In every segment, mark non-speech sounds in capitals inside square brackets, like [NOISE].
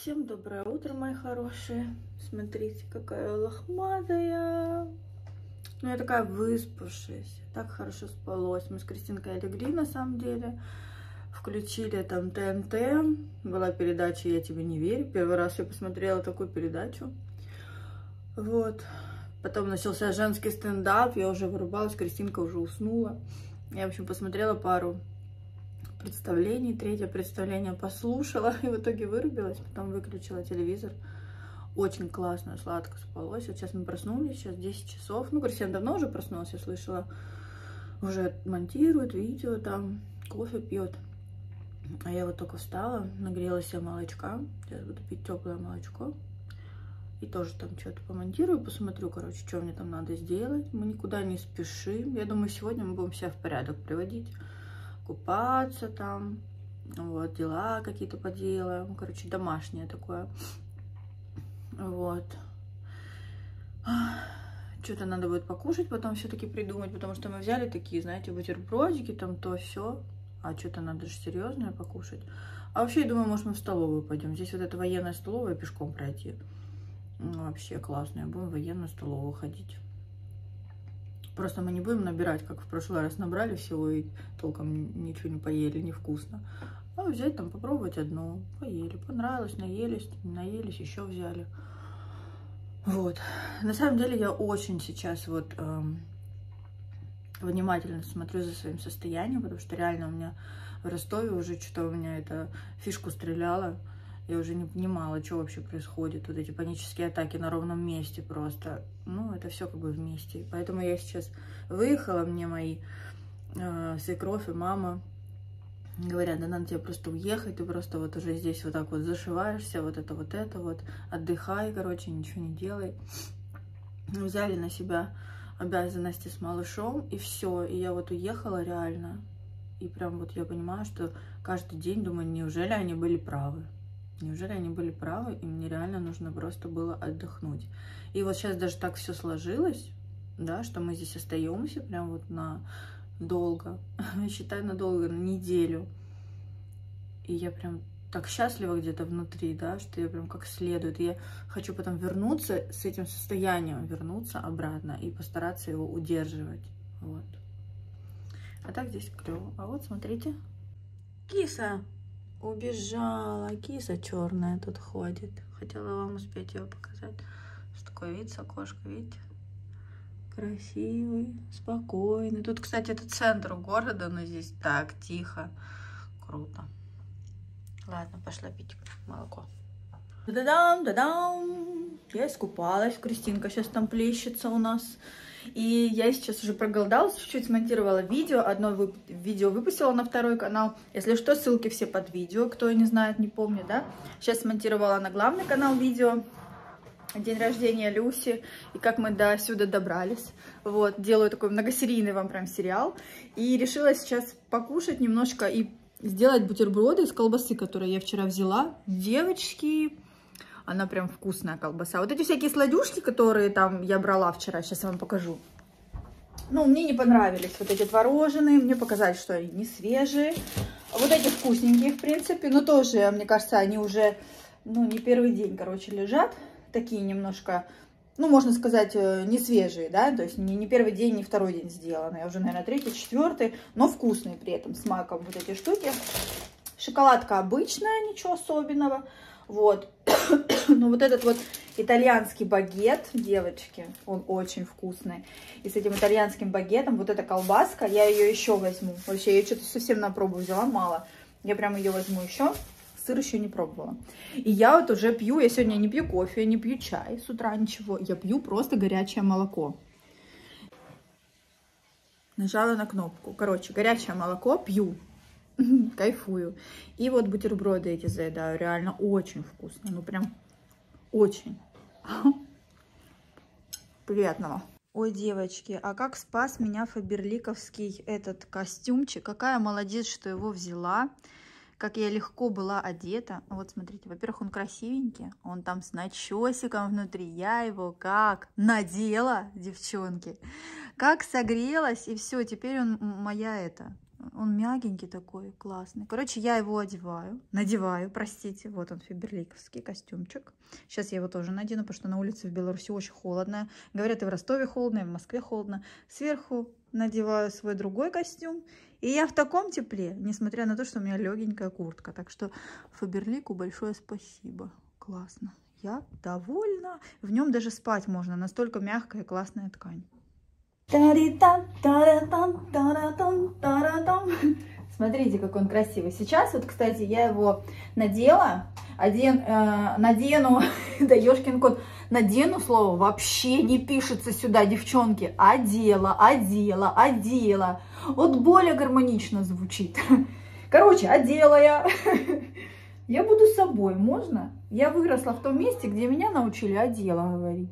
Всем доброе утро, мои хорошие. Смотрите, какая лохматая. Ну, я такая выспавшаяся. Так хорошо спалось. Мы с Кристинкой легли, на самом деле. Включили там ТНТ. Была передача «Я тебе не верю». Первый раз я посмотрела такую передачу. Вот. Потом начался женский стендап. Я уже вырубалась, Кристинка уже уснула. Я, в общем, посмотрела пару представлений. Третье представление послушала [LAUGHS] и в итоге вырубилась. Потом выключила телевизор. Очень классно, сладко спалось. Вот сейчас мы проснулись, сейчас 10 часов. Ну, Кристина давно уже проснулась, я слышала. Уже монтирует видео там, кофе пьет. А я вот только встала, нагрела себе молочка. Сейчас буду пить теплое молочко. И тоже там что-то помонтирую, посмотрю, короче, что мне там надо сделать. Мы никуда не спешим. Я думаю, сегодня мы будем себя в порядок приводить. Купаться там, вот, дела какие-то поделаем. Короче, домашнее такое. Вот. Что-то надо будет покушать, потом все-таки придумать, потому что мы взяли такие, знаете, бутербродики, там то все. А что-то надо же серьезное покушать. А вообще, я думаю, может, мы в столовую пойдем. Здесь вот эта военная столовая пешком пройти. Ну, вообще классно. Будем в военную столовую ходить. Просто мы не будем набирать, как в прошлый раз набрали всего и толком ничего не поели, невкусно. А взять там, попробовать одно. Поели, понравилось, наелись, наелись, еще взяли. Вот. На самом деле я очень сейчас вот эм, внимательно смотрю за своим состоянием, потому что реально у меня в Ростове уже что-то у меня это фишку стреляла. Я уже не понимала, что вообще происходит. Вот эти панические атаки на ровном месте просто. Ну, это все как бы вместе. Поэтому я сейчас выехала, мне мои э, свекровь и мама говорят, да надо тебе просто уехать, ты просто вот уже здесь вот так вот зашиваешься, вот это, вот это, вот, отдыхай, короче, ничего не делай. Взяли на себя обязанности с малышом, и все, и я вот уехала реально, и прям вот я понимаю, что каждый день думаю, неужели они были правы? Неужели они были правы, и мне реально нужно просто было отдохнуть. И вот сейчас даже так все сложилось, да, что мы здесь остаемся прям вот на долго, [LAUGHS] считай надолго, на неделю. И я прям так счастлива где-то внутри, да, что я прям как следует. И я хочу потом вернуться с этим состоянием, вернуться обратно и постараться его удерживать. Вот. А так здесь клево. А вот смотрите. Киса убежала. Киса черная тут ходит. Хотела вам успеть ее показать. Что такое вид с окошка, видите? красивый, спокойный. Тут, кстати, это центр города, но здесь так тихо, круто. Ладно, пошла пить молоко. Да-дам, да-дам. Я искупалась, Кристинка сейчас там плещется у нас. И я сейчас уже проголодалась, чуть-чуть смонтировала видео. Одно вып видео выпустила на второй канал. Если что, ссылки все под видео, кто не знает, не помнит, да. Сейчас смонтировала на главный канал видео день рождения Люси, и как мы до сюда добрались. Вот, делаю такой многосерийный вам прям сериал. И решила сейчас покушать немножко и сделать бутерброды из колбасы, которые я вчера взяла. Девочки, она прям вкусная колбаса. Вот эти всякие сладюшки, которые там я брала вчера, сейчас я вам покажу. Ну, мне не понравились вот эти творожные, мне показалось, что они не свежие. Вот эти вкусненькие, в принципе, но тоже, мне кажется, они уже, ну, не первый день, короче, лежат такие немножко, ну, можно сказать, э, не свежие, да, то есть не, не первый день, не второй день сделаны, а уже, наверное, третий, четвертый, но вкусные при этом, с маком вот эти штуки. Шоколадка обычная, ничего особенного, вот. [COUGHS] Но вот этот вот итальянский багет, девочки, он очень вкусный. И с этим итальянским багетом, вот эта колбаска, я ее еще возьму. Вообще, я что-то совсем на пробу взяла, мало. Я прям ее возьму еще сыр еще не пробовала. И я вот уже пью, я сегодня не пью кофе, не пью чай с утра, ничего. Я пью просто горячее молоко. Нажала на кнопку. Короче, горячее молоко пью. [LAUGHS] Кайфую. И вот бутерброды эти заедаю. Реально очень вкусно. Ну прям очень. [LAUGHS] Приятного. Ой, девочки, а как спас меня фаберликовский этот костюмчик. Какая молодец, что его взяла как я легко была одета. Вот смотрите, во-первых, он красивенький, он там с начесиком внутри. Я его как надела, девчонки, как согрелась, и все, теперь он моя это, Он мягенький такой, классный. Короче, я его одеваю, надеваю, простите. Вот он, фиберликовский костюмчик. Сейчас я его тоже надену, потому что на улице в Беларуси очень холодно. Говорят, и в Ростове холодно, и в Москве холодно. Сверху надеваю свой другой костюм. И я в таком тепле, несмотря на то, что у меня легенькая куртка. Так что Фаберлику большое спасибо. Классно. Я довольна. В нем даже спать можно. Настолько мягкая и классная ткань. Смотрите, как он красивый. Сейчас вот, кстати, я его надела, один, э, надену, [LAUGHS] да ёшкин кот, надену слово вообще не пишется сюда, девчонки. Одела, одела, одела. Вот более гармонично звучит. [LAUGHS] Короче, одела я. [LAUGHS] Я буду собой, можно? Я выросла в том месте, где меня научили одела говорить.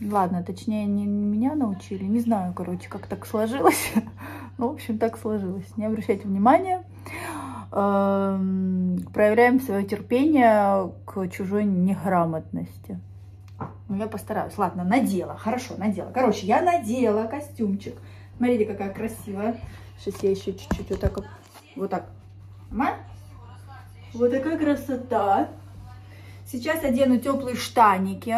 Ладно, точнее, не меня научили. Не знаю, короче, как так сложилось. [LAUGHS] ну, в общем, так сложилось. Не обращайте внимания. Эм, проявляем свое терпение к чужой неграмотности. Ну, я постараюсь. Ладно, надела. Хорошо, надела. Короче, я надела костюмчик. Смотрите, какая красивая. Сейчас я еще чуть-чуть вот так вот так. Ма? Вот такая красота. Сейчас одену теплые штаники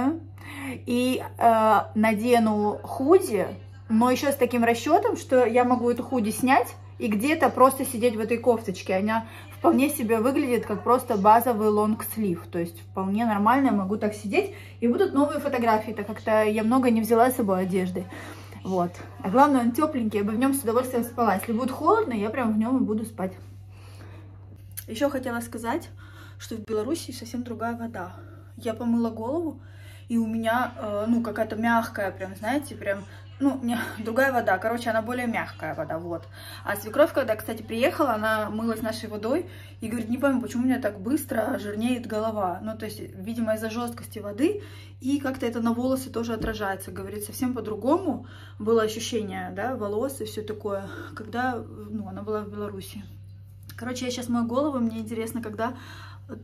и э, надену худи, но еще с таким расчетом, что я могу эту худи снять и где-то просто сидеть в этой кофточке. Она вполне себе выглядит как просто базовый лонг-слив. То есть вполне нормально, могу так сидеть. И будут новые фотографии, так как-то я много не взяла с собой одежды. Вот. А главное, он тепленький, я бы в нем с удовольствием спала. Если будет холодно, я прям в нем и буду спать. Еще хотела сказать, что в Беларуси совсем другая вода. Я помыла голову, и у меня, э, ну, какая-то мягкая, прям, знаете, прям, ну, не, [LAUGHS] другая вода, короче, она более мягкая вода, вот. А свекровь, когда, кстати, приехала, она мылась нашей водой и говорит, не пойму, почему у меня так быстро жирнеет голова. Ну, то есть, видимо, из-за жесткости воды, и как-то это на волосы тоже отражается. Говорит, совсем по-другому было ощущение, да, волос и все такое, когда, ну, она была в Беларуси. Короче, я сейчас мою голову, мне интересно, когда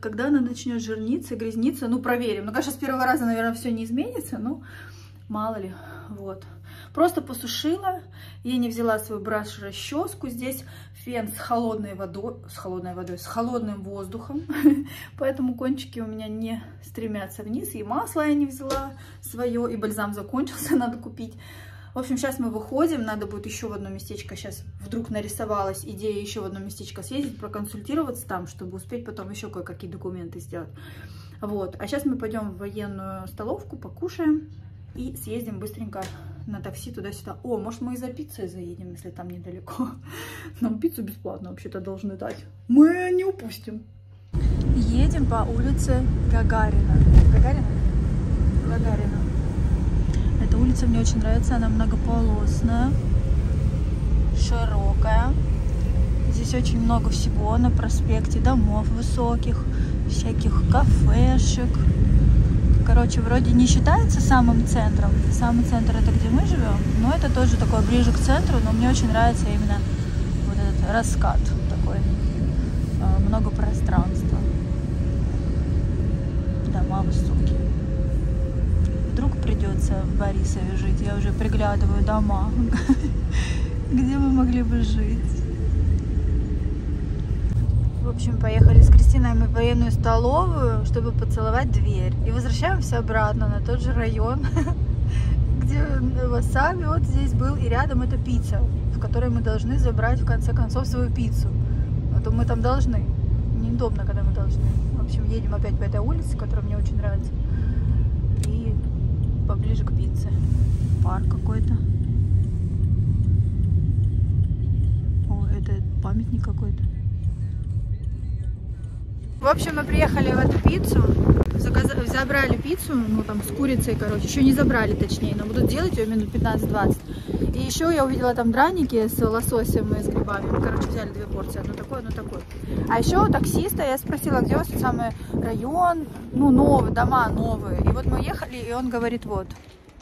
когда она начнет жирниться, грязниться, ну, проверим. Ну, конечно, с первого раза, наверное, все не изменится, но мало ли, вот. Просто посушила, я не взяла свою браш-расческу, здесь фен с холодной водой, с холодной водой, с холодным воздухом, [LAUGHS] поэтому кончики у меня не стремятся вниз, и масло я не взяла свое, и бальзам закончился, [LAUGHS] надо купить. В общем, сейчас мы выходим, надо будет еще в одно местечко, сейчас вдруг нарисовалась идея еще в одно местечко съездить, проконсультироваться там, чтобы успеть потом еще кое-какие документы сделать. Вот, а сейчас мы пойдем в военную столовку, покушаем и съездим быстренько на такси туда-сюда. О, может мы и за пиццей заедем, если там недалеко. [LAUGHS] Нам пиццу бесплатно вообще-то должны дать. Мы не упустим. Едем по улице Гагарина. Гагарина? Гагарина. Эта улица мне очень нравится, она многополосная, широкая. Здесь очень много всего на проспекте, домов высоких, всяких кафешек. Короче, вроде не считается самым центром. Самый центр это где мы живем, но это тоже такое ближе к центру, но мне очень нравится именно вот этот раскат такой. А, много пространства. Дома высокие придется в Борисове жить. Я уже приглядываю дома, [LAUGHS] где мы могли бы жить. В общем, поехали с Кристиной мы в военную столовую, чтобы поцеловать дверь. И возвращаемся обратно на тот же район, [LAUGHS] где васаби вот здесь был. И рядом это пицца, в которой мы должны забрать в конце концов свою пиццу. А то мы там должны. Неудобно, когда мы должны. В общем, едем опять по этой улице, которая мне очень нравится поближе к пицце. Парк какой-то. О, это памятник какой-то. В общем, мы приехали в эту пиццу, забрали пиццу, ну там с курицей, короче, еще не забрали точнее, но будут делать ее минут 15-20. И еще я увидела там драники с лососем и с грибами, мы, короче, взяли две порции, одну такую, одну такую. А еще у таксиста я спросила, где у вас самый район, ну новый, дома новые. И вот мы ехали, и он говорит, вот,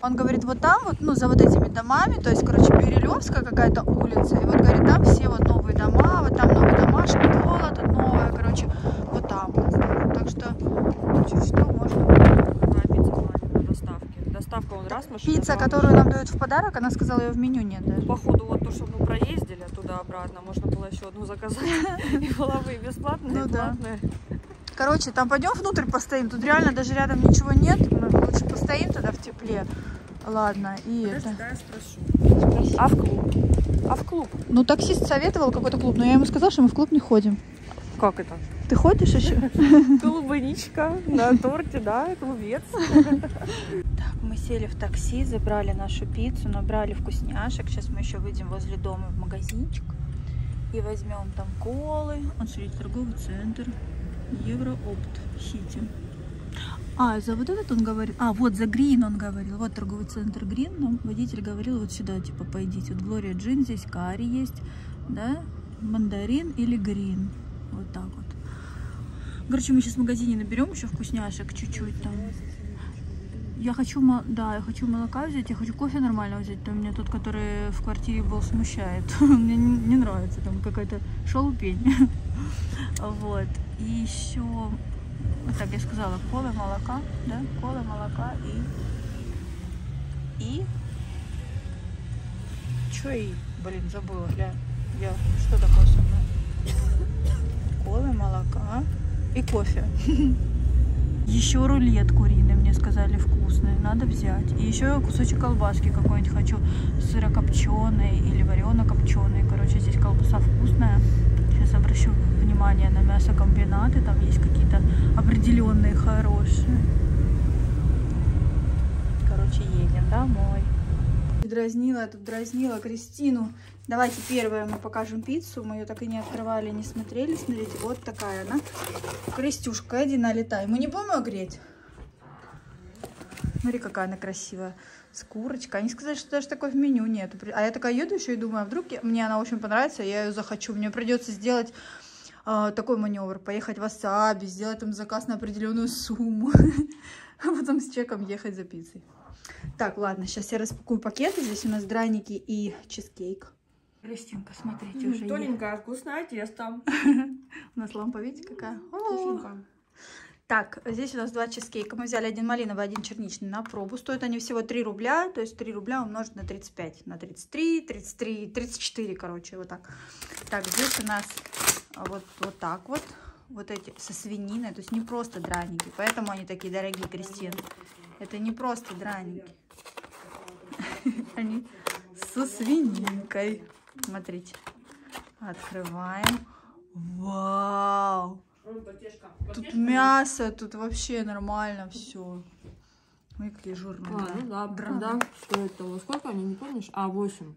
он говорит, вот там вот, ну, за вот этими домами, то есть, короче, Бирилевская какая-то улица, и вот, говорит, там все вот новые дома, вот там новые дома, школа тут новая, короче, вот там. Так что, чуть что, можно на пиццу на доставке. Доставка раз машина. Пицца, которую нам дают в подарок, она сказала, ее в меню нет, да? Походу, вот то, что мы проездили туда обратно. Можно было еще одну заказать. [LAUGHS] И была бы и бесплатная, Ну и да. платная. Короче, там пойдем внутрь постоим. Тут реально даже рядом ничего нет. Мы лучше постоим тогда в тепле. Ладно, и это. я спрошу. А в клуб? А в клуб? Ну, таксист советовал какой-то клуб, но я ему сказала, что мы в клуб не ходим. Как это? Ты ходишь еще? [LAUGHS] Клубничка на торте, да, клубец. [LAUGHS] Так, мы сели в такси, забрали нашу пиццу, набрали вкусняшек. Сейчас мы еще выйдем возле дома в магазинчик и возьмем там колы. Он смотрите, торговый центр Евроопт Сити. А, за вот этот он говорил. А, вот за Грин он говорил. Вот торговый центр Грин. Нам водитель говорил вот сюда, типа, пойдите. Вот Глория Джин, здесь карри есть, да? Мандарин или Грин. Вот так вот. Короче, мы сейчас в магазине наберем еще вкусняшек чуть-чуть там. Я хочу, да, я хочу молока взять, я хочу кофе нормально взять. То меня тот, который в квартире был, смущает. [LAUGHS] Мне не, нравится, там какая-то шалупень. [LAUGHS] Вот. И еще, вот так я сказала, кола, молока, да, кола, молока и... И... Че и? Блин, забыла, гля. Я... Что такое со мной? Колы, молока и кофе. Еще рулет куриный, мне сказали, вкусный. Надо взять. И еще кусочек колбаски какой-нибудь хочу. Сырокопченый или варено-копченый. Короче, здесь колбаса вкусная. Сейчас обращу внимание на мясокомбинаты. Там есть какие-то определенные хорошие. Короче, едем домой. Дразнила, тут дразнила Кристину. Давайте первое мы покажем пиццу. Мы ее так и не открывали, не смотрели. Смотрите, вот такая она. Крестюшка, иди налетай. Мы не будем ее греть? Смотри, какая она красивая. С курочкой. Они сказали, что даже такой в меню нет. А я такая еду еще и думаю, а вдруг я- мне она очень понравится, я ее захочу. Мне придется сделать а, такой маневр. Поехать в Асаби, сделать там заказ на определенную сумму. [LAUGHS] А потом с чеком ехать за пиццей. Так, ладно, сейчас я распакую пакеты. Здесь у нас драники и чизкейк. Кристинка, смотрите, уже есть. Тоненькая, вкусная, тесто. [LAUGHS] У нас лампа, видите, какая? Так, здесь у нас два чизкейка. Мы взяли один малиновый, один черничный на пробу. Стоят они всего 3 рубля, то есть 3 рубля умножить на 35, на 33, 33, 34, короче, вот так. Так, здесь у нас вот, вот так вот, вот эти со свининой, то есть не просто драники, поэтому они такие дорогие, Кристин. Это не просто драники. [LAUGHS] Они со свининкой. Смотрите. Открываем. Вау! Тут мясо, тут вообще нормально все. Ой, какие жирные. А, ну да, Драны. да. Стоит того. Сколько они, не помнишь? А, 8.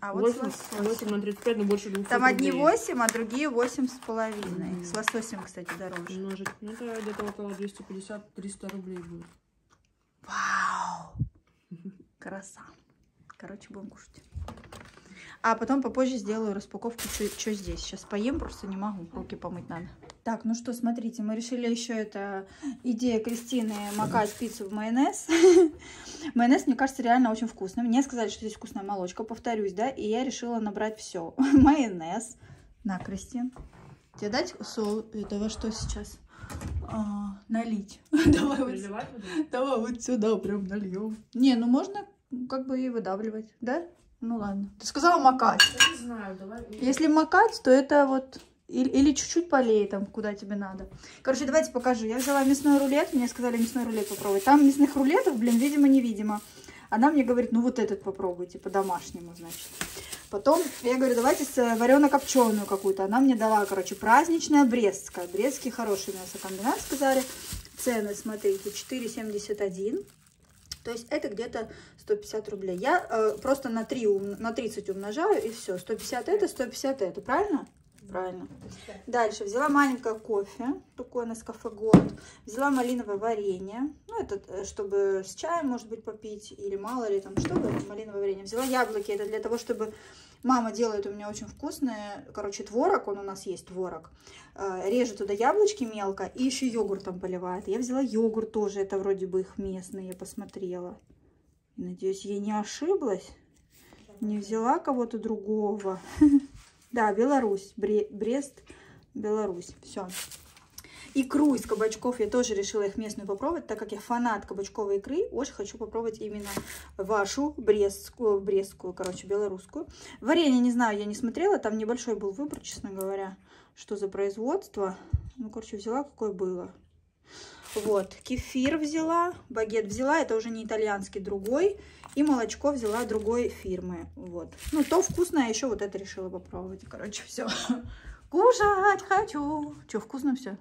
А вот с 8, лососем. 8 на 35, но больше 200 Там одни рублей. 8, а другие 8 с половиной. Мгм. С лососем, кстати, дороже. Умножить. Ну, это где-то около 250-300 рублей будет. Вау! Краса. Короче, будем кушать. А потом попозже сделаю распаковку, что здесь. Сейчас поем, просто не могу, руки помыть надо. Так, ну что, смотрите, мы решили еще это идея Кристины макать пиццу в майонез. [LAUGHS] майонез, мне кажется, реально очень вкусный. Мне сказали, что здесь вкусная молочка, повторюсь, да, и я решила набрать все. [LAUGHS] майонез. На, Кристин. Тебе дать сол? Это во что сейчас? А, налить. [LAUGHS] Давай вот? Давай вот сюда прям нальем. Не, ну можно как бы и выдавливать, да? Ну ладно. Ты сказала макать. Я не знаю, давай. Если макать, то это вот... Или, чуть-чуть полей там, куда тебе надо. Короче, давайте покажу. Я взяла мясной рулет. Мне сказали мясной рулет попробовать. Там мясных рулетов, блин, видимо-невидимо. Она мне говорит, ну вот этот попробуйте, по-домашнему, значит. Потом я говорю, давайте с варено-копченую какую-то. Она мне дала, короче, праздничная брестская. Брестский хороший мясокомбинат, сказали. Цены, смотрите, 4,71. То есть это где-то 150 рублей. Я э, просто на, 3, ум- на 30 умножаю и все. 150 это, 150 это. Правильно? Правильно. Дальше взяла маленькое кофе, такое Nescafe Gold. Взяла малиновое варенье. Ну, это э, чтобы с чаем, может быть, попить. Или мало ли там, чтобы малиновое варенье. Взяла яблоки. Это для того, чтобы... Мама делает у меня очень вкусное, короче, творог, он у нас есть творог. Э, Режет туда яблочки мелко и еще йогуртом поливает. Я взяла йогурт тоже, это вроде бы их местный, я посмотрела. Надеюсь, я не ошиблась. Не взяла кого-то другого. [LAUGHS] Да, Беларусь, Бре- Брест, Беларусь. Все. икру из кабачков. Я тоже решила их местную попробовать, так как я фанат кабачковой икры. Очень хочу попробовать именно вашу брестскую, брестскую, короче, белорусскую. Варенье, не знаю, я не смотрела. Там небольшой был выбор, честно говоря, что за производство. Ну, короче, взяла, какое было. Вот, кефир взяла, багет взяла, это уже не итальянский, другой. И молочко взяла другой фирмы. Вот. Ну, то вкусное, еще вот это решила попробовать. Короче, все. [LAUGHS] Кушать хочу. Че, вкусно все?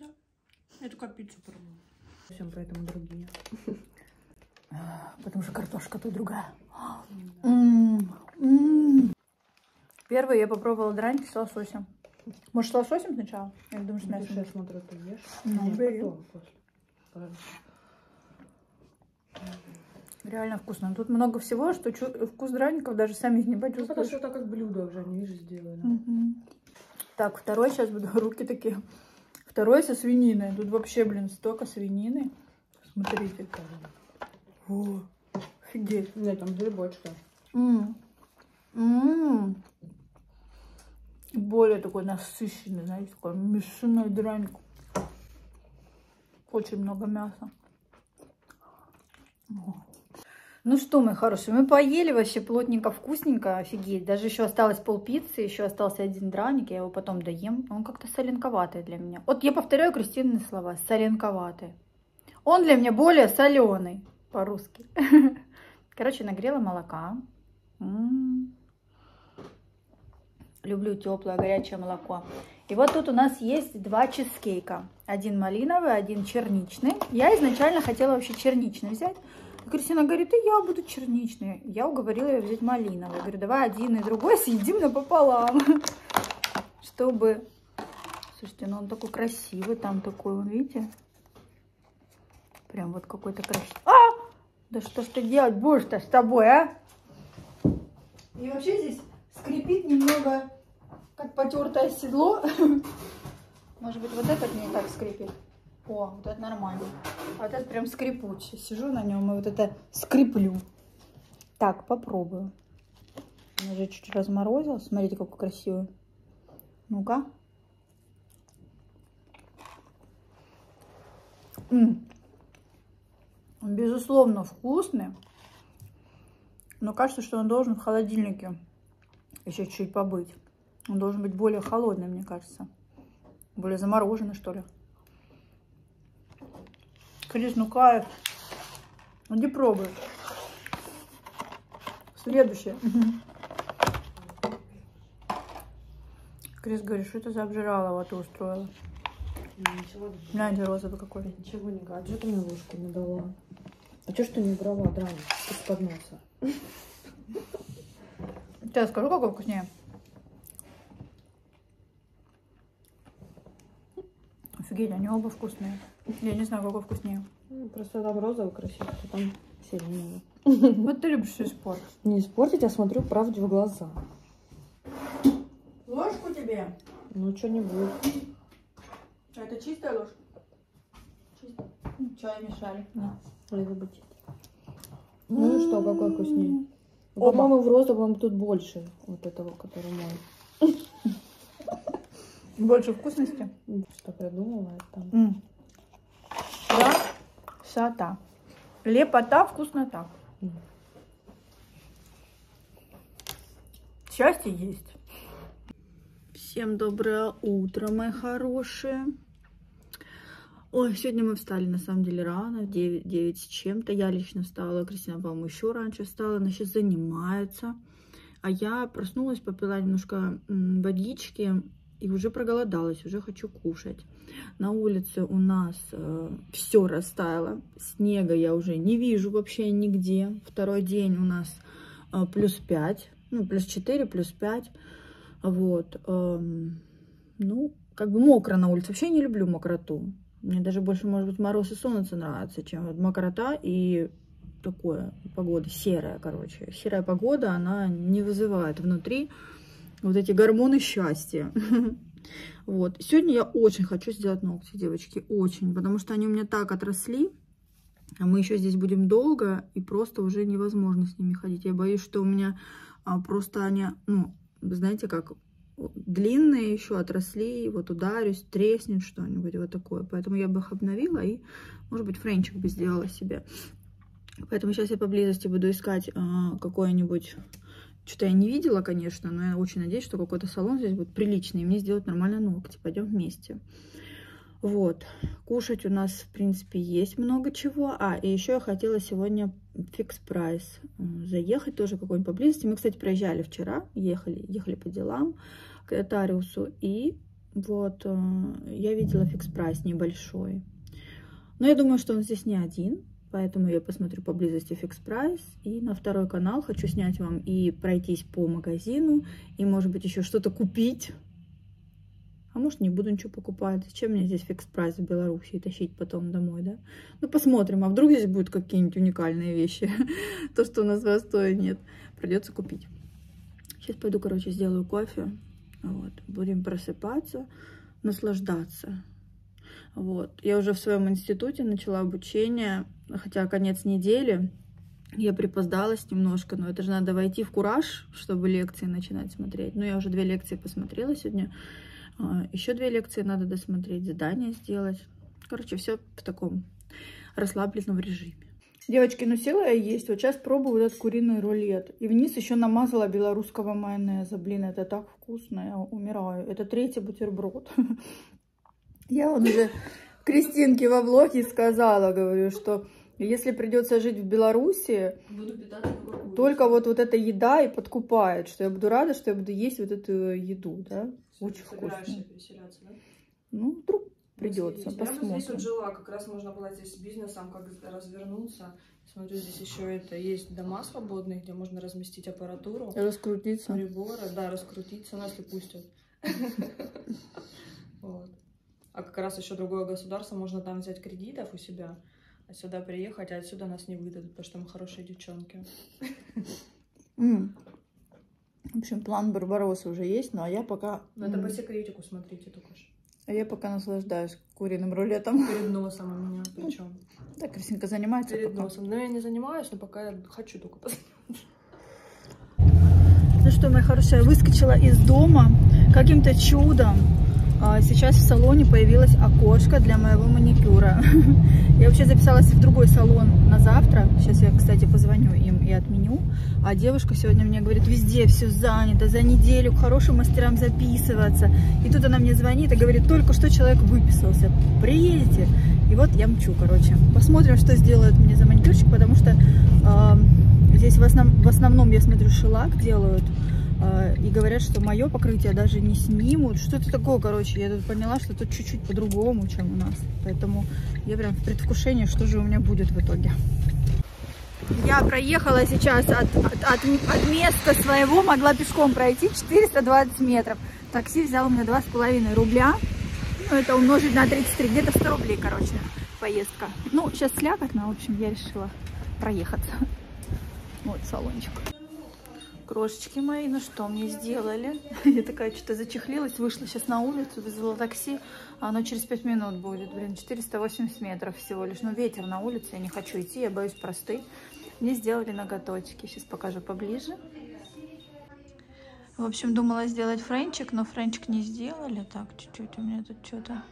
Да. Я только пиццу пробовала. Всем поэтому другие. Потому что картошка тут другая. М-м-м. Первый я попробовала драники с лососем. Может, лососем сначала? Я думаю, с мясом. Я смотрю, ты ешь. Ну, Нет, бери. потом, после. Правильно. Реально вкусно. Тут много всего, что чу- вкус драников даже сами не Ну, потому почувствуешь. что это как блюдо уже, не видишь, сделано. Мгм. Так, второй сейчас буду [LAUGHS] руки такие. Второй со свининой. Тут вообще, блин, столько свинины. Смотрите. О, офигеть. Нет, там грибочки. М. М. Более такой насыщенный, знаете, такой мясной драник. Очень много мяса. Ну что, мои хорошие, мы поели вообще плотненько, вкусненько, офигеть. Даже еще осталось пол пиццы, еще остался один драник, я его потом доем. Он как-то соленковатый для меня. Вот я повторяю Кристинные слова, соленковатый. Он для меня более соленый по-русски. [LAUGHS] Короче, нагрела молока. М. Люблю теплое горячее молоко. И вот тут у нас есть два чизкейка. Один малиновый, один черничный. Я изначально хотела вообще черничный взять. А Кристина говорит, и я буду черничный. Я уговорила ее взять малиновый. Говорю, давай один и другой съедим напополам. [LAUGHS] Чтобы... Слушайте, ну он такой красивый там такой, вон, видите? Прям вот какой-то красивый. А! Да что ж ты делать будешь-то с тобой, а? И вообще здесь скрипит немного, как потертое седло. [LAUGHS] Может быть, вот этот не так скрипит. О, вот это нормально. А вот это прям скрипучий. Сижу на нем и вот это скриплю. Так, попробую. Он уже чуть разморозил. Смотрите, какой красивый. Ну-ка. Он, безусловно, вкусный. Но кажется, что он должен в холодильнике еще чуть-чуть побыть. Он должен быть более холодный, мне кажется. Более замороженный, что ли. Крис, ну кайф. Иди пробуй. Следующее. Крис говорит, что это за обжиралово ты устроила? Ничего, Гляньте, розовый какой. ничего не говорю. А что ты мне ложку не дала? А что ж ты не брала драник из-под носа? Сейчас скажу, какой вкуснее. Офигеть, они оба вкусные. Я не знаю, какой вкуснее. Ну, Просто там розовый красивый, а там сиреневый. Вот ты любишь все испортить. Не испортить, а смотрю правде в глаза. Ложку тебе. Ну, что-нибудь. Это чистая ложка? Чистая. Чай мешали. На. Ну и что, какой вкуснее? Оба. По-моему, в розовом тут больше вот этого, который мой. Больше вкусности. Что придумала там. М. Красота. Лепота, вкуснота. М. Счастье есть. Всем доброе утро, мои хорошие. Ой, сегодня мы встали, на самом деле, рано, в 9, 9 с чем-то. Я лично встала, Кристина, по-моему, еще раньше встала. Она сейчас занимается. А я проснулась, попила немножко водички и уже проголодалась, уже хочу кушать. На улице у нас все растаяло. Снега я уже не вижу вообще нигде. Второй день у нас э, плюс 5, ну, плюс 4, плюс 5. Вот. эм, ну, как бы мокро на улице. Вообще не люблю мокроту. Мне даже больше, может быть, мороз и солнце нравится, чем вот мокрота и такое погода серая, короче. Серая погода, она не вызывает внутри вот эти гормоны счастья. [LAUGHS] Вот. Сегодня я очень хочу сделать ногти, девочки, очень, потому что они у меня так отросли, а мы еще здесь будем долго, и просто уже невозможно с ними ходить. Я боюсь, что у меня а, просто они, ну, знаете, как длинные еще отросли, вот ударюсь, треснет что-нибудь, вот такое. Поэтому я бы их обновила и, может быть, френчик бы сделала себе. Поэтому сейчас я поблизости буду искать а, какой-нибудь... Что-то я не видела, конечно, но я очень надеюсь, что какой-то салон здесь будет приличный, и мне сделают нормально ногти. Пойдем вместе. Вот. Кушать у нас, в принципе, есть много чего. А, и еще я хотела сегодня фикс прайс заехать тоже какой-нибудь поблизости. Мы, кстати, проезжали вчера, ехали, ехали по делам к Этариусу. И вот э, я видела фикс прайс небольшой. Но я думаю, что он здесь не один. Поэтому я посмотрю поблизости фикс прайс. И на второй канал хочу снять вам и пройтись по магазину. И, может быть, еще что-то купить. А может, не буду ничего покупать. Зачем мне здесь фикс прайс в Беларуси тащить потом домой, да? Ну, посмотрим. А вдруг здесь будут какие-нибудь уникальные вещи? [LAUGHS] То, что у нас в Ростове нет. Придется купить. Сейчас пойду, короче, сделаю кофе. Вот. Будем просыпаться, наслаждаться. Вот. Я уже в своем институте начала обучение, хотя конец недели. Я припоздалась немножко, но это же надо войти в кураж, чтобы лекции начинать смотреть. Ну, я уже две лекции посмотрела сегодня. А, Еще две лекции надо досмотреть, задание сделать. Короче, все в таком расслабленном режиме. Девочки, ну села я есть. Вот сейчас пробую этот куриный рулет. И вниз еще намазала белорусского майонеза. Блин, это так вкусно, я умираю. Это третий бутерброд. [LAUGHS] Я вон уже Кристинке во блоге сказала, говорю, что если придется жить в Беларуси, только вот, вот эта еда и подкупает, что я буду рада, что я буду есть вот эту еду, да? Очень вкусно. да? Ну, вдруг придется, Здесь. Я бы здесь вот посмотрим. жила, как раз можно было здесь бизнесом как развернуться. Смотрю, здесь еще это есть дома свободные, где можно разместить аппаратуру, Раскрутиться. приборы, да, раскрутиться, нас ли пустят. [LAUGHS] Вот. А как раз еще другое государство, можно там взять кредитов у себя, а сюда приехать, а отсюда нас не выдадут, потому что мы хорошие девчонки. В общем, план Барбароса уже есть, ну а я пока... Надо м, по секретику смотрите только ж. А я пока наслаждаюсь куриным рулетом. Перед носом у меня причем. Так, Кристинка занимается Перед пока. носом. Но я не занимаюсь, но пока я хочу только посмотреть. Ну что, моя хорошая, выскочила из дома каким-то чудом. А, Сейчас в салоне появилось окошко для моего маникюра. [LAUGHS] Я вообще записалась в другой салон на завтра. Сейчас я, кстати, позвоню им и отменю. А девушка сегодня мне говорит, везде все занято, за неделю к хорошим мастерам записываться. И тут она мне звонит и говорит, только что человек выписался, приедете. И вот я мчу, короче. Посмотрим, что сделают мне за маникюрчик, потому что а, здесь в, основ- в основном, я смотрю, шелак делают. А, И говорят, что мое покрытие даже не снимут. Что-то такое, короче. Я тут поняла, что тут чуть-чуть по-другому, чем у нас. Поэтому я прям в предвкушении, что же у меня будет в итоге. Я проехала сейчас от, от, от, от места своего, могла пешком пройти 420 метров. Такси взял мне 2,5 рубля. Ну, это умножить на 33, где-то 100 рублей, короче, поездка. Ну, сейчас слякотно, в общем, я решила проехаться. Вот салончик. Крошечки мои, ну что мне сделали? [LAUGHS] Я такая что-то зачехлилась, вышла сейчас на улицу, вызвала такси, а оно через 5 минут будет. Блин, 480 метров всего лишь. Ну, ветер на улице, я не хочу идти, я боюсь простыть. Мне сделали ноготочки, сейчас покажу поближе. В общем, думала сделать френчик, но френчик не сделали. Так, чуть-чуть у меня тут что-то...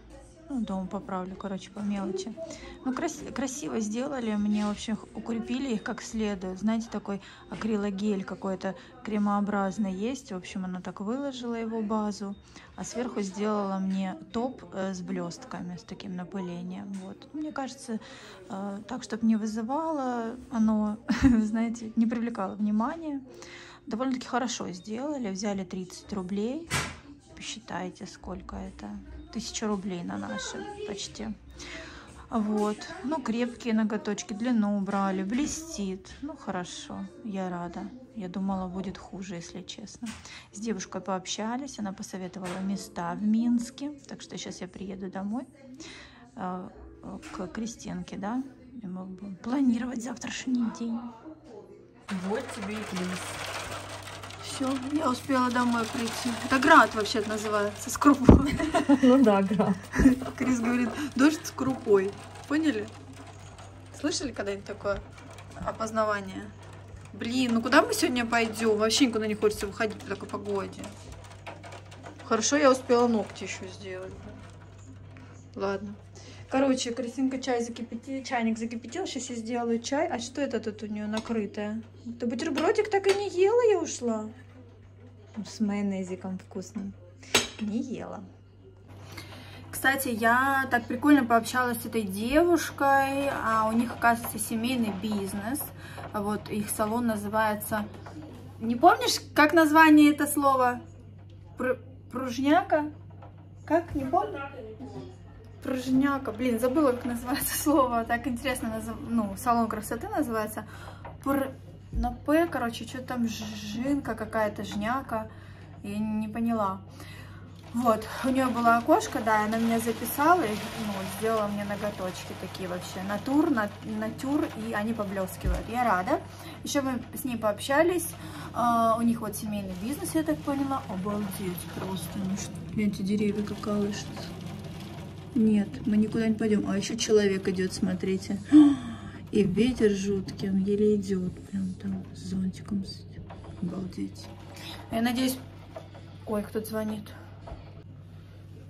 Ну, дома поправлю, короче, по мелочи. Ну, крас- красиво сделали. Мне, в общем, укрепили их как следует. Знаете, такой акрилогель какой-то кремообразный есть. В общем, она так выложила его базу. А сверху сделала мне топ э, с блестками, с таким напылением. Вот. Мне кажется, э, так, чтобы не вызывало оно, [LAUGHS] знаете, не привлекало внимания. Довольно-таки хорошо сделали. Взяли 30 рублей. Посчитайте, сколько это. Тысяча рублей на наши почти. Вот. Ну, крепкие ноготочки, длину убрали, блестит. Ну, хорошо, я рада. Я думала, будет хуже, если честно. С девушкой пообщались, она посоветовала места в Минске. Так что сейчас я приеду домой э, к Кристинке, да. И мы будем планировать завтрашний день. Вот тебе и плюс. Все, я успела домой прийти. Это град вообще называется, с крупой. [LAUGHS] Ну да, град. Крис говорит, дождь с крупой. Поняли? Слышали когда-нибудь такое опознавание? Блин, ну куда мы сегодня пойдем? Вообще никуда не хочется выходить в такой погоде. Хорошо, я успела ногти еще сделать. Ладно. Короче, Кристинка чай закипятила, чайник закипятил, сейчас я сделаю чай. А что это тут у нее накрытое? Ты бутербродик так и не ела, я ушла. С майонезиком вкусным. Не ела. Кстати, я так прикольно пообщалась с этой девушкой, а у них, оказывается, семейный бизнес. Вот их салон называется... Не помнишь, как название это слово? Пр... Пружняка? Как? Не помню? Пружняка. Блин, забыла, как называется слово. Так интересно, назов... ну, салон красоты называется. Пр... На П, короче, что там жинка какая-то, жняка. Я не поняла. Вот, у нее было окошко, да, она меня записала и ну, сделала мне ноготочки такие вообще. Натур, на, натюр, и они поблескивают. Я рада. Еще мы с ней пообщались. А, у них вот семейный бизнес, я так поняла. Обалдеть просто. Ну что, гляньте, деревья как колышутся. Нет, мы никуда не пойдем. А еще человек идет, смотрите. И ветер жуткий, он еле идет. Прям там с зонтиком. Обалдеть. Я надеюсь... Ой, кто-то звонит.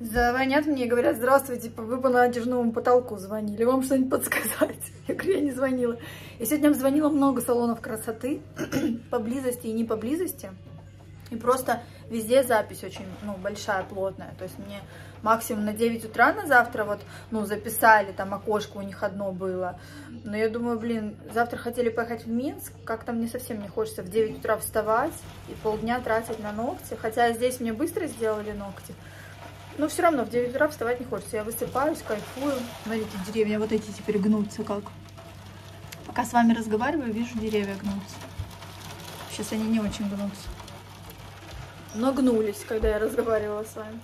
Звонят мне и говорят, здравствуйте, типа, вы по натяжному потолку звонили, вам что-нибудь подсказать? [LAUGHS] Я говорю, я не звонила. И сегодня мне звонило много салонов красоты, [CLEARS THROAT] поблизости и не поблизости. И просто везде запись очень, ну, большая, плотная. То есть мне максимум на 9 утра на завтра вот, ну, записали, там окошко у них одно было. Но я думаю, блин, завтра хотели поехать в Минск, как-то мне совсем не хочется в 9 утра вставать и полдня тратить на ногти. Хотя здесь мне быстро сделали ногти. Но все равно в 9 утра вставать не хочется. Я высыпаюсь, кайфую. Смотрите, деревья вот эти теперь гнутся как. Пока с вами разговариваю, вижу, деревья гнутся. Сейчас они не очень гнутся. Но гнулись, когда я разговаривала с вами.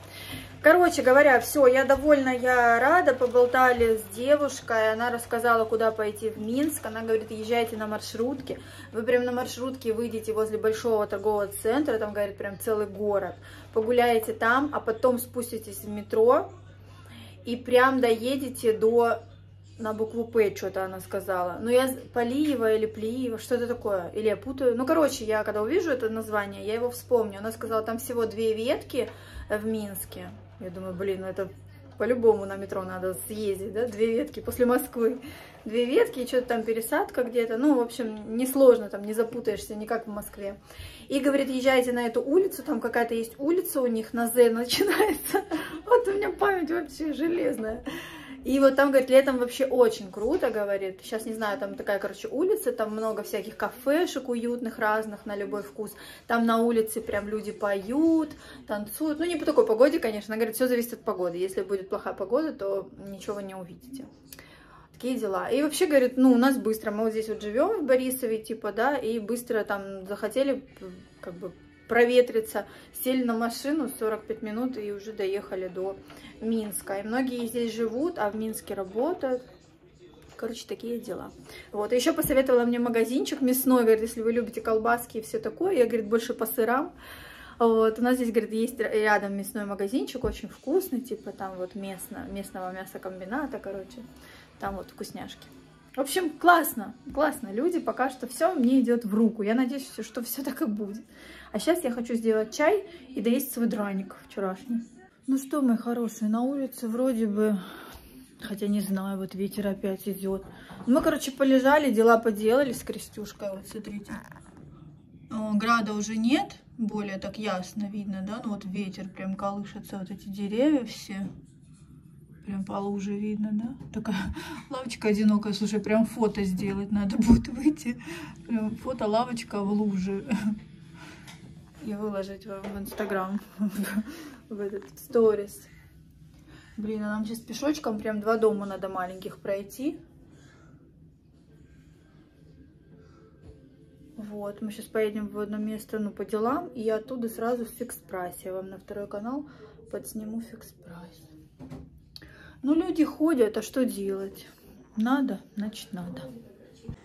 Короче говоря, все, я довольна, я рада, поболтали с девушкой, она рассказала, куда пойти в Минск, она говорит, езжайте на маршрутке, вы прям на маршрутке выйдете возле большого торгового центра, там, говорит, прям целый город, погуляете там, а потом спуститесь в метро и прям доедете до, на букву П что-то она сказала, ну я Полиева или Плиева, что-то такое, или я путаю, ну, короче, я когда увижу это название, я его вспомню, она сказала, там всего две ветки в Минске, я думаю, блин, ну это по-любому на метро надо съездить, да, две ветки после Москвы. Две ветки и что-то там пересадка где-то. Ну, в общем, несложно, там не запутаешься, не как в Москве. И говорит, езжайте на эту улицу, там какая-то есть улица у них, на З начинается. [LAUGHS] Вот у меня память вообще железная. И вот там, говорит, летом вообще очень круто, говорит. Сейчас, не знаю, там такая, короче, улица, там много всяких кафешек уютных разных на любой вкус. Там на улице прям люди поют, танцуют. Ну, не по такой погоде, конечно. Она говорит, все зависит от погоды. Если будет плохая погода, то ничего не увидите. Такие дела. И вообще, говорит, ну, у нас быстро. Мы вот здесь вот живем в Борисове, типа, да, и быстро там захотели, как бы, проветриться, сели на машину 45 минут и уже доехали до Минска. И многие здесь живут, а в Минске работают. Короче, такие дела. Вот, еще посоветовала мне магазинчик мясной, говорит, если вы любите колбаски и все такое, я, говорит, больше по сырам. Вот, у нас здесь, говорит, есть рядом мясной магазинчик, очень вкусный, типа там вот местно, местного мясокомбината, короче, там вот вкусняшки. В общем, классно, классно. Люди пока что все мне идет в руку. Я надеюсь, что все так и будет. А сейчас я хочу сделать чай и доесть свой драник вчерашний. Ну что, мои хорошие, на улице вроде бы... Хотя не знаю, вот ветер опять идет. Мы, короче, полежали, дела поделали с Крестюшкой. Вот, смотрите. О, града уже нет, более так ясно видно, да? Ну вот ветер прям колышется, вот эти деревья все. Прям по луже видно, да? Такая [LAUGHS] лавочка одинокая. Слушай, прям фото сделать надо [LAUGHS] будет выйти. Прям фото лавочка в луже. И выложить в Инстаграм [LAUGHS] в этот сторис. Блин, а нам сейчас пешочком прям два дома надо маленьких пройти. Вот, мы сейчас поедем в одно место, ну, по делам, и оттуда сразу в Fix Price. Я вам на второй канал подсниму Fix Price. Ну, люди ходят, а что делать? Надо, значит, надо.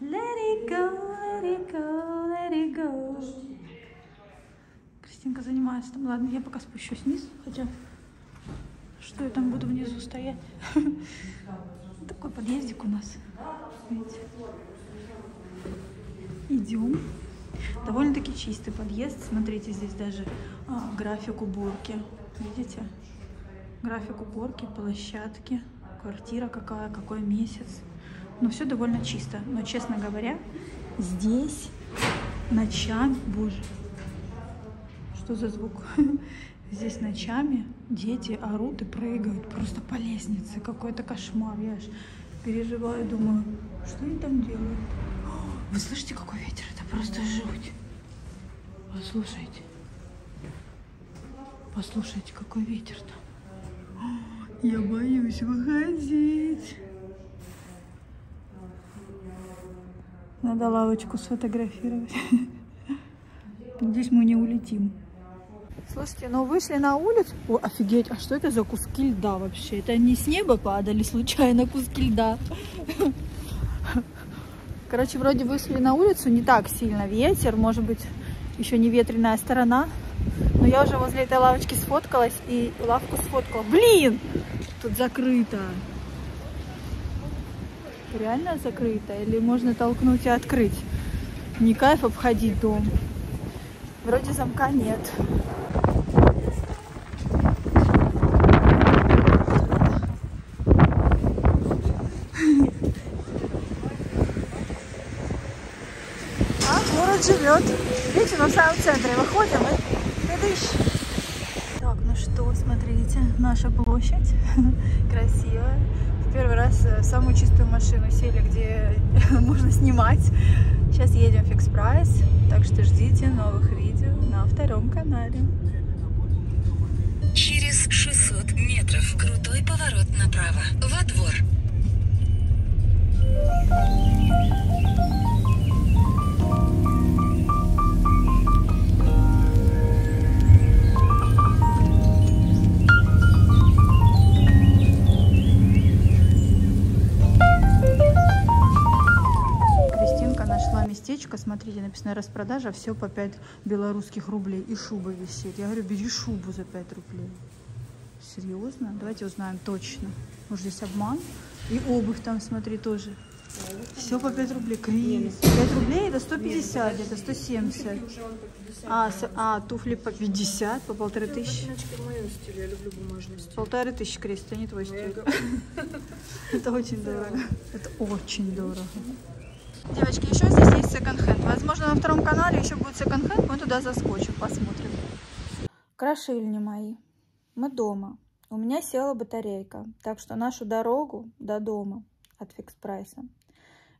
Let it go, let it go, let it go. Кристинка занимается там. Ладно, я пока спущусь вниз, хотя что я там буду внизу стоять. [LAUGHS] Такой подъездик у нас. Идем. Довольно-таки чистый подъезд. Смотрите, здесь даже а, график уборки. Видите? График уборки, площадки, квартира какая, какой месяц. Но все довольно чисто. Но, честно говоря, здесь ночами... Боже, что за звук? [LAUGHS] Здесь ночами дети орут и прыгают просто по лестнице. Какой-то кошмар. Я аж переживаю, думаю, что они там делают? [GASPS] Вы слышите, какой ветер? Это просто жуть. Послушайте. Послушайте, какой ветер там. [GASPS] Я боюсь выходить. Надо лавочку сфотографировать. [LAUGHS] Здесь мы не улетим. Слушайте, ну вышли на улицу. О, офигеть, а что это за куски льда вообще? Это не с неба падали случайно куски льда. Короче, вроде вышли на улицу, не так сильно ветер, может быть, еще не ветреная сторона. Но я уже возле этой лавочки сфоткалась и лавку сфоткала. Блин! Тут закрыто. Реально закрыто? Или можно толкнуть и открыть? Не кайф обходить дом. Вроде замка нет. А город живет. Видите, мы в самом центре выходим и тыдыщ. Так, ну что, смотрите, наша площадь [LAUGHS] красивая. В первый раз э, в самую чистую машину сели, где [LAUGHS] можно снимать. Сейчас едем в фикс прайс, так что ждите новых видео на втором канале. Через 600 метров крутой поворот направо. Во двор. Кристинка смотрите, написано распродажа, все по 5 белорусских рублей. И шуба висит. Я говорю, бери шубу за 5 рублей. Серьезно? Давайте узнаем точно. Может здесь обман? И обувь там, смотри, тоже. Все по 5 рублей. Крис. 5 рублей это 150, где-то 170. А, с- а, туфли по 50, по полторы тысячи. Полторы тысячи, Крис, это не твой стиль. [LAUGHS] Это очень дорого. Это очень дорого. Девочки, еще здесь есть секонд-хенд. Возможно, на втором канале еще будет секонд-хенд. Мы туда заскочим, посмотрим. Крашильни мои. Мы дома. У меня села батарейка. Так что нашу дорогу до дома от фикс прайса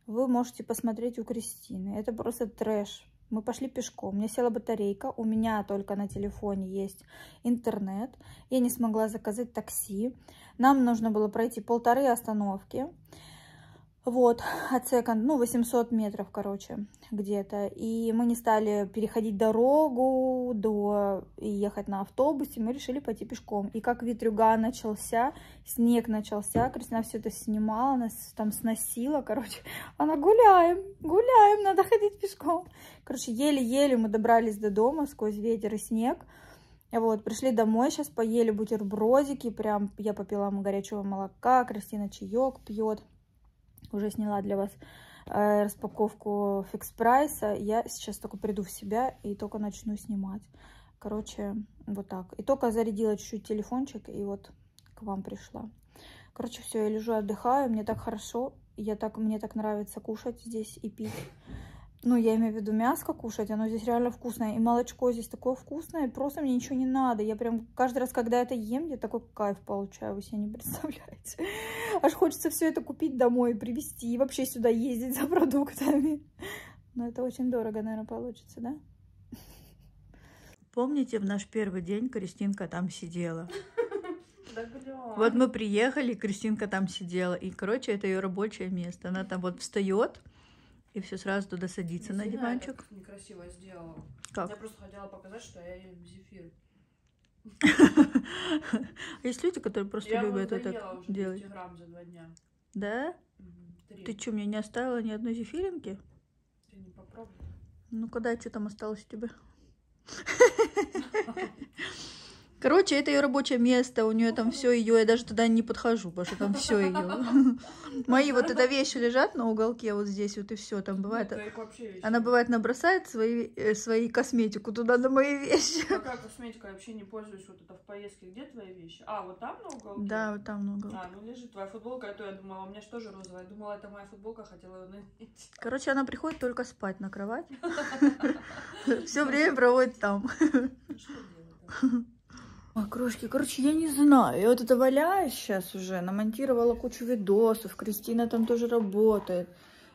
вы можете посмотреть у Кристины. Это просто трэш. Мы пошли пешком. У меня села батарейка. У меня только на телефоне есть интернет. Я не смогла заказать такси. Нам нужно было пройти полторы остановки. Вот, от секонд, ну, 800 метров, короче, где-то. И мы не стали переходить дорогу до и ехать на автобусе, мы решили пойти пешком. И как ветрюга начался, снег начался, Кристина все это снимала, нас там сносила, короче. Она гуляем, гуляем, надо ходить пешком. Короче, еле-еле мы добрались до дома сквозь ветер и снег. Вот, пришли домой, сейчас поели бутербродики, прям я попила горячего молока, Кристина чаек пьет уже сняла для вас э, распаковку фикс прайса. Я сейчас только приду в себя и только начну снимать. Короче, вот так. И только зарядила чуть-чуть телефончик и вот к вам пришла. Короче, все, я лежу, отдыхаю, мне так хорошо. Я так, мне так нравится кушать здесь и пить. Ну, я имею в виду мяско кушать, оно здесь реально вкусное. И молочко здесь такое вкусное, просто мне ничего не надо. Я прям каждый раз, когда это ем, я такой кайф получаю, вы себе не [LAUGHS] представляете. Аж хочется все это купить домой, привезти и вообще сюда ездить за продуктами. Но это очень дорого, наверное, получится, да? Помните, в наш первый день Кристинка там сидела? Вот мы приехали, Кристинка там сидела. И, короче, это ее рабочее место. Она там вот встает и все сразу туда садится на диванчик. Некрасиво сделала. Как? Я просто хотела показать, что я ем зефир. [LAUGHS] Есть люди, которые просто любят это делать. 200 грамм за два дня. Да? Ты что, мне не оставила ни одной зефиринки? Ты не попробуй. Ну, когда что там осталось у тебя? [LAUGHS] Короче, это ее рабочее место, у нее там все ее, я даже туда не подхожу, потому что там все ее. [LAUGHS] Мои вот это вещи лежат на уголке вот здесь вот и все, там бывает. Вообще вещи. Она бывает набросает свои, э, свои косметику туда на мои вещи. [LAUGHS] Какая косметика? Я вообще не пользуюсь вот это в поездке. Где твои вещи? А, вот там на уголке? Да, вот там на уголке. А, ну лежит твоя футболка, а то я думала, у меня же тоже розовая. Я думала, это моя футболка, хотела ее надеть. [LAUGHS] Короче, она приходит только спать на кровать. Все время проводит там. Ну, что делать? Ой, крошки, короче, я не знаю. Я вот это валяюсь сейчас уже, намонтировала кучу видосов, Кристина там тоже работает.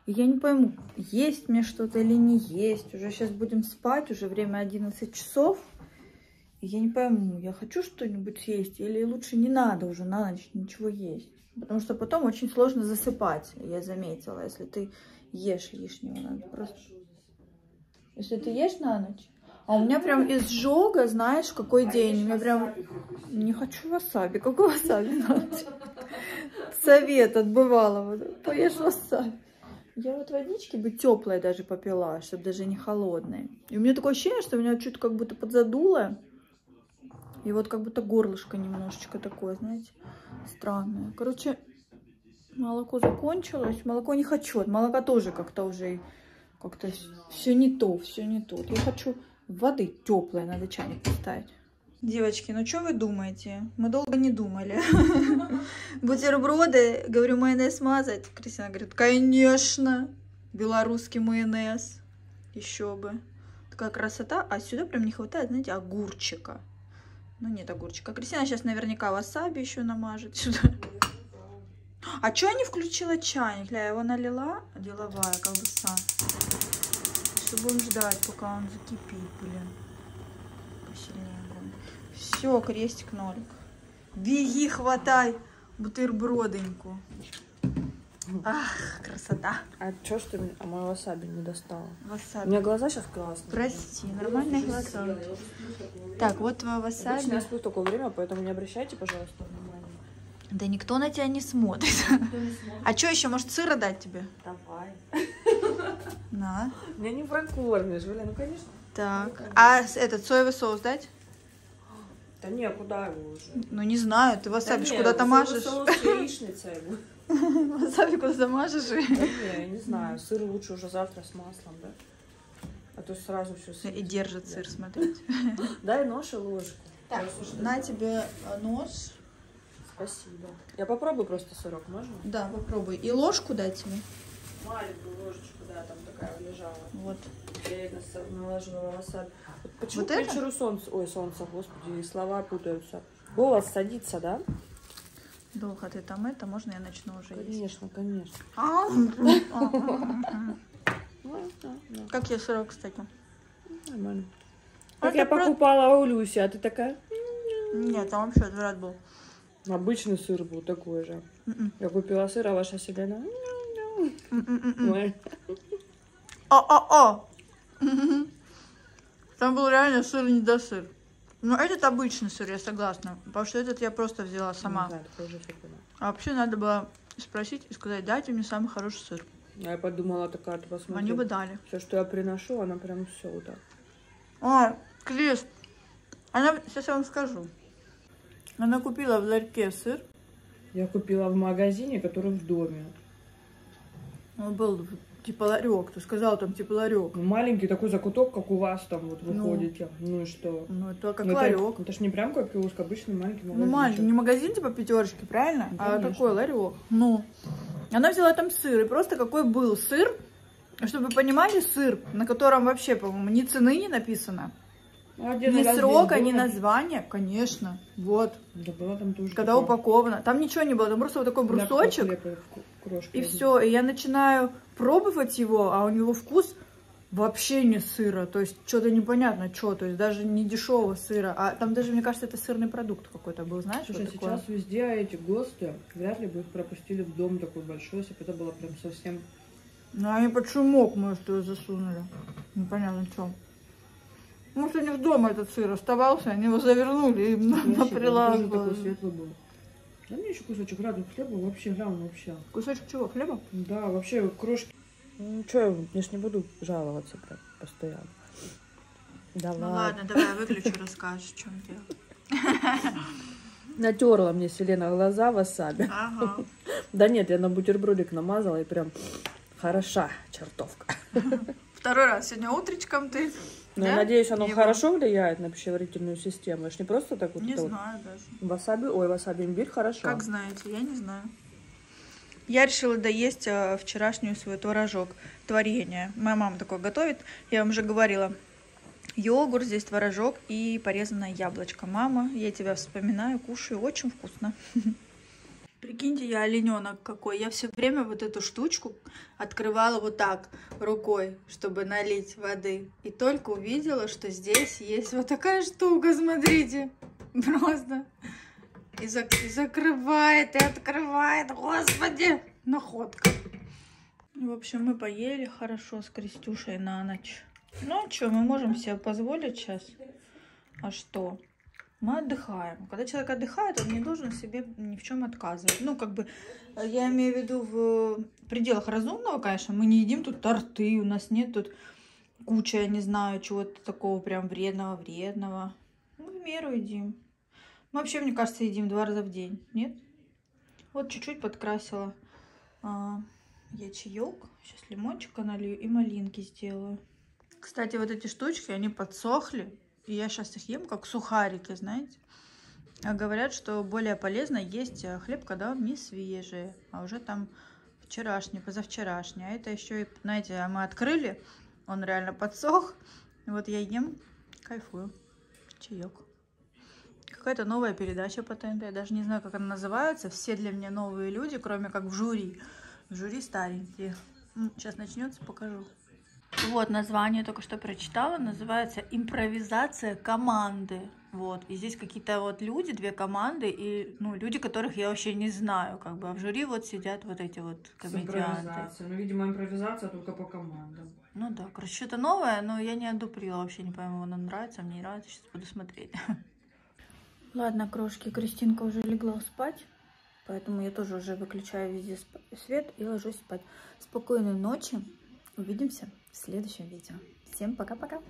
И я не пойму, есть мне что-то или не есть. Уже сейчас будем спать, уже время 11 часов. И я не пойму, я хочу что-нибудь съесть или лучше не надо уже на ночь ничего есть. Потому что потом очень сложно засыпать, я заметила, если ты ешь лишнего. Надо просто... Если ты ешь на ночь, а у меня прям изжога, знаешь, какой день. У меня прям... Не хочу васаби. Какой васаби надо? Совет от бывалого. Поешь васаби. Я вот водички бы теплой даже попила, чтобы даже не холодной. И у меня такое ощущение, что меня чуть как будто подзадуло. И вот как будто горлышко немножечко такое, знаете, странное. Короче, молоко закончилось. Молоко не хочу. От молока тоже как-то уже как-то все не то, все не то. Я хочу воды теплой, надо чайник поставить. Девочки, ну что вы думаете? Мы долго не думали. [LAUGHS] Бутерброды, говорю, майонез смазать. Кристина говорит, конечно, белорусский майонез. Еще бы. Такая красота. А сюда прям не хватает, знаете, огурчика. Ну, нет огурчика. Кристина сейчас наверняка васаби еще намажет сюда. А что я не включила чайник? Я его налила. Деловая колбаса. Что будем ждать, пока он закипит, блин. Посильнее огонь. Все, крестик нолик. Беги, хватай бутерброденьку. Ах, красота. А чё ты мне- а мой васаби не достала? У Васаби. меня глаза сейчас классные. Прости, нормальные глаза. Так, вот твое Обычно я васаби. сплю в такое время, поэтому не обращайте, пожалуйста, внимания. Да никто на тебя не смотрит. А что еще, может, сыра дать тебе? Давай. На. Меня не прокормишь, Юля, ну конечно. Так. А с- этот соевый соус дать? Да не, куда его уже? Ну, не знаю, ты васаби ж Да не, куда-то соевый мажешь. соус с яичницей. [LAUGHS] Васаби куда-то мажешь. Да не, я не знаю, сыр лучше уже завтра с маслом, да? А то сразу все И держит сыр, смотрите. [LAUGHS] Дай нож и ложку. Так, на тебе нож. Спасибо. Я попробую просто сырок, можно? Да, попробуй. И ложку дать тебе. Маленькую ложечку, да, там такая лежала. Вот. Я нас- наложила васаби. Вот почему Вот к это? вечеру солнце... Ой, солнце, господи, и слова путаются. Голос садится, да? Долго ты там это, можно я начну уже есть? Конечно, конечно. Как я сырок, кстати? нормально. А Как я покупала у Люси, а ты такая? Нет, там вообще отврат был. Обычный сыр был такой же. Мгм. Я купила сыр, а ваша селена... М-м-м-м. Ой. О-о-о! Там был реально сыр не до сыр. Но этот обычный сыр, я согласна. Потому что этот я просто взяла сама. Же сыр был. А вообще надо было спросить и сказать, дайте мне самый хороший сыр. А Я подумала, такая, ты посмотри. Они бы дали. Все, что я приношу, она прям все вот так. Ой, Крис, она, сейчас я вам скажу. Она купила в ларьке сыр. Я купила в магазине, который в доме. Он был типа ларек. Ты сказал там типа ларек. Ну, маленький такой закуток, как у вас там вот Ну. выходите. Ну, и что? Ну, это как Ну, ларек. Это, это ж не прям как киоск, обычный маленький Ну, магазин. маленький, не магазин типа пятерочки, правильно? Ну, а конечно. такой ларек. Ну. Она взяла там сыр. И просто какой был сыр. Чтобы вы понимали, сыр, на котором вообще, по-моему, ни цены не написано, А где ни срока, ни названия. Конечно. Вот. Да была там тоже. Когда такое. упаковано. Там ничего не было. Там просто вот такой Да, брусочек. хлеб, к- крошки. И все, и я начинаю пробовать его, а у него вкус вообще не сыра, то есть что-то непонятно, что, то есть даже не дешевого сыра, а там даже, мне кажется, это сырный продукт какой-то был, знаешь, Слушай, вот такое. сейчас везде эти ГОСТы, вряд ли бы их пропустили в дом такой большой, если бы это было прям совсем... Ну, они под шумок, может, его засунули, непонятно что. Может, у них дома этот сыр оставался, они его завернули и на, на прилавок такой светлый был. Да мне еще кусочек рядом хлеба, вообще глянь, вообще. Кусочек чего, хлеба? Да, вообще крошки. Ну что, я ж не буду жаловаться прям постоянно. Да Ну ладно, давай выключу, расскажешь, в чем дело. Натерла мне Селена глаза васаби. Ага. Да нет, я на бутербродик намазала и прям хороша чертовка. Второй раз сегодня утречком ты. Я Да? надеюсь, оно Его? хорошо влияет на пищеварительную систему. Я ж не просто так вот Не это вот знаю даже. Васаби, ой, васаби имбирь хорошо. Как знаете, я не знаю. Я решила доесть э, вчерашнюю свой творожок, творение. Моя мама такое готовит. Я вам уже говорила. Йогурт, здесь творожок и порезанное яблочко. Мама, я тебя вспоминаю, кушаю, очень вкусно. [LAUGHS] Прикиньте, я олененок какой. Я все время вот эту штучку открывала вот так рукой, чтобы налить воды. И только увидела, что здесь есть вот такая штука, смотрите. Просто. И, зак- и закрывает, и открывает. Господи, находка. В общем, мы поели хорошо с Крестюшей на ночь. Ну, а что, мы можем себе позволить сейчас? А что? Мы отдыхаем. Когда человек отдыхает, он не должен себе ни в чем отказывать. Ну, как бы, э, я имею в виду в пределах разумного, конечно. Мы не едим тут торты, у нас нет тут куча, я не знаю, чего-то такого прям вредного-вредного. Мы в меру едим. Мы вообще, мне кажется, едим два раза в день, нет? Вот чуть-чуть подкрасила а, я чаек. Сейчас лимончика налью и малинки сделаю. Кстати, вот эти штучки, они подсохли. Я сейчас их ем как сухарики, знаете. А говорят, что более полезно есть э, хлеб, когда он не свежий, а уже там вчерашний, позавчерашний. А это еще и, знаете, а мы открыли, он реально подсох. Вот я ем, кайфую. Чаек. Какая-то новая передача по ТНТ. Я даже не знаю, как она называется. Все для меня новые люди, кроме как в жюри. В жюри старенькие. Сейчас начнется, покажу. Вот название только что прочитала. Называется «Импровизация команды». Вот. И здесь какие-то вот люди, две команды, и ну, люди, которых я вообще не знаю. Как бы. А в жюри вот сидят вот эти вот комедианты. Ну, видимо, импровизация только по командам. Ну да, короче, что-то новое, но я не одуприла вообще, не пойму, оно нравится, мне не нравится, сейчас буду смотреть. [LAUGHS] Ладно, крошки, Кристинка уже легла спать, поэтому я тоже уже выключаю везде свет и ложусь спать. Спокойной ночи, увидимся в следующем видео. Всем пока-пока!